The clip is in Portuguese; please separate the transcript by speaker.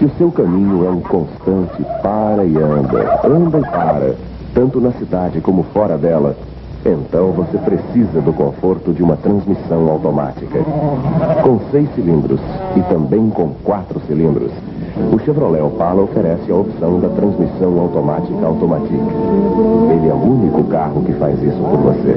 Speaker 1: Se o seu caminho é um constante para e anda, anda e para, tanto na cidade como fora dela, então você precisa do conforto de uma transmissão automática. Com seis cilindros e também com quatro cilindros, o Chevrolet Opala oferece a opção da transmissão automática Automatic. Ele é o único carro que faz isso por você.